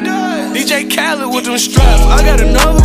DJ Khaled with them straps. I got another